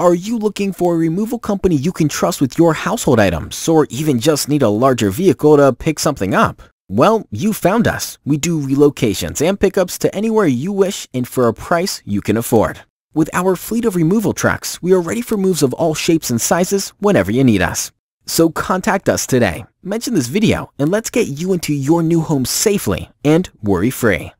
Are you looking for a removal company you can trust with your household items or even just need a larger vehicle to pick something up? Well, you found us. We do relocations and pickups to anywhere you wish and for a price you can afford. With our fleet of removal trucks, we are ready for moves of all shapes and sizes whenever you need us. So contact us today, mention this video, and let's get you into your new home safely and worry-free.